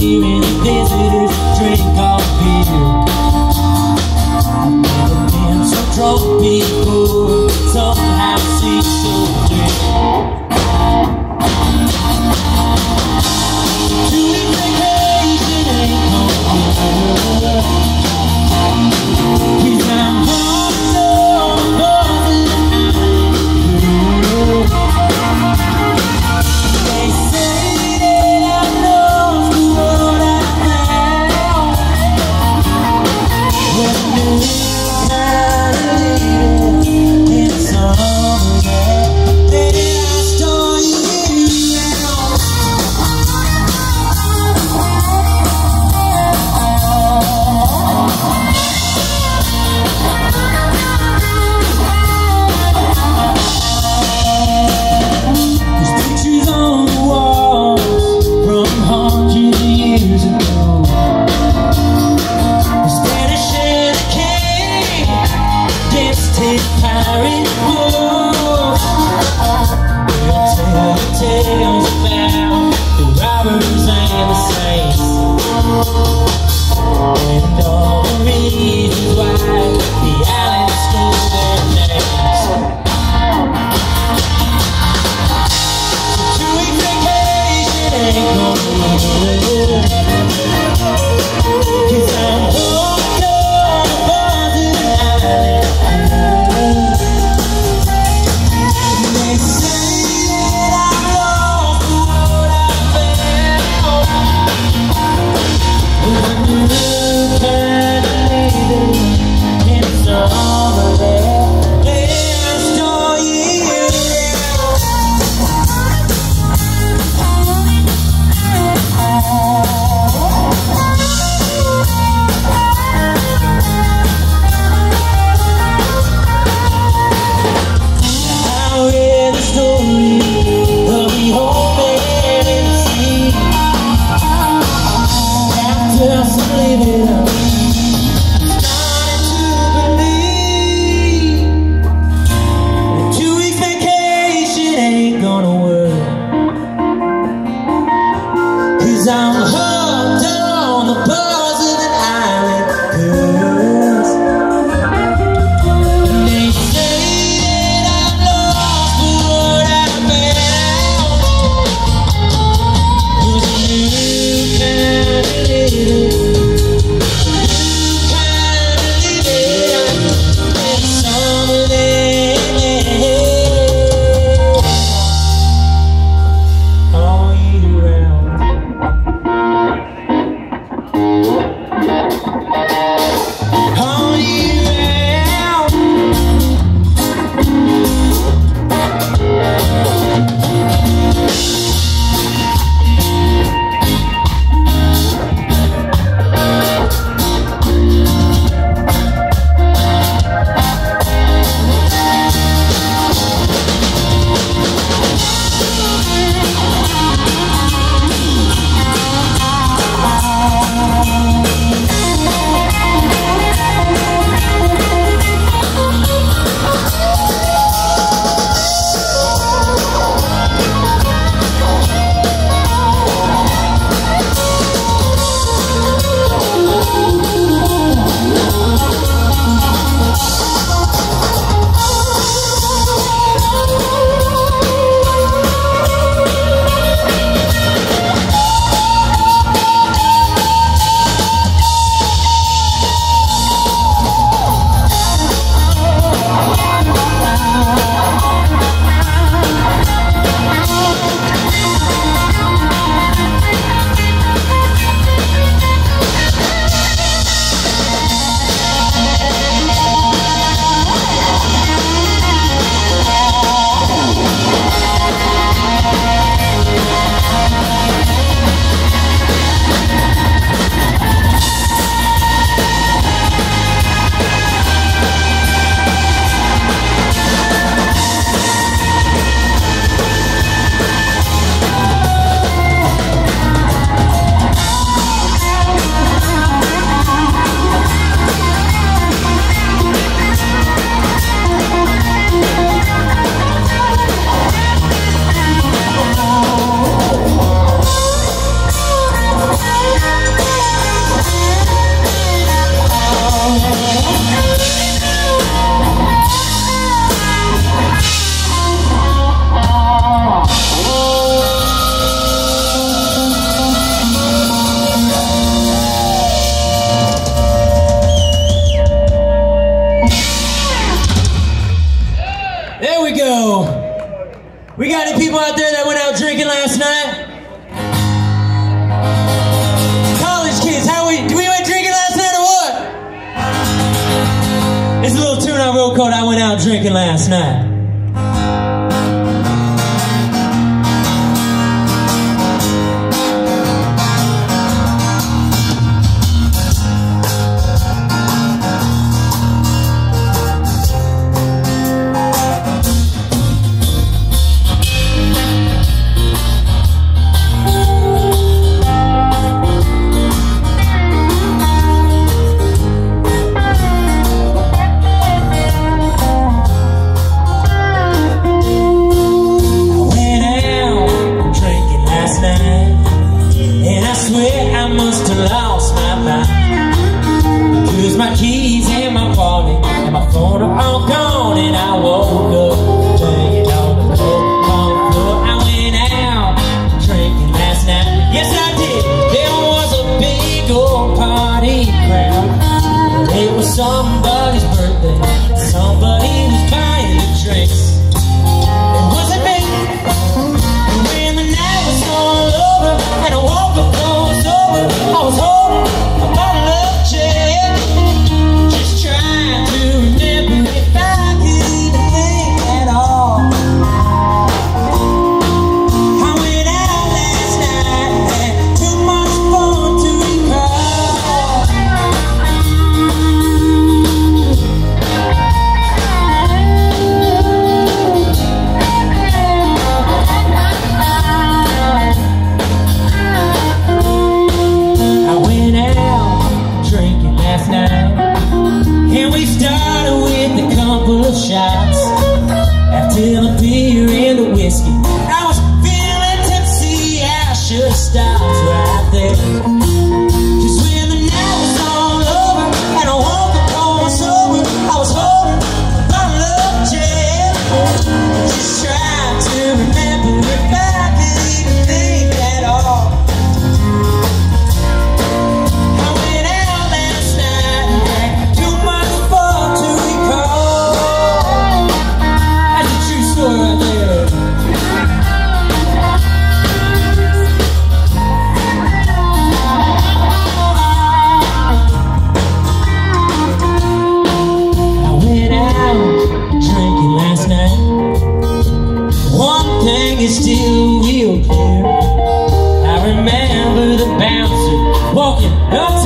you. carry home Tell the tales about the robbers and the saints And all the reasons why the their ain't gonna be We got any people out there that went out drinking last night? College kids, how we, we went drinking last night or what? It's a little tune I wrote called I Went Out Drinking Last Night. corner all gone and I woke up. The I went out. Drinking last night. Yes I did, there was a big party crowd. It was some in a think it's still you care. I remember the bouncer walking up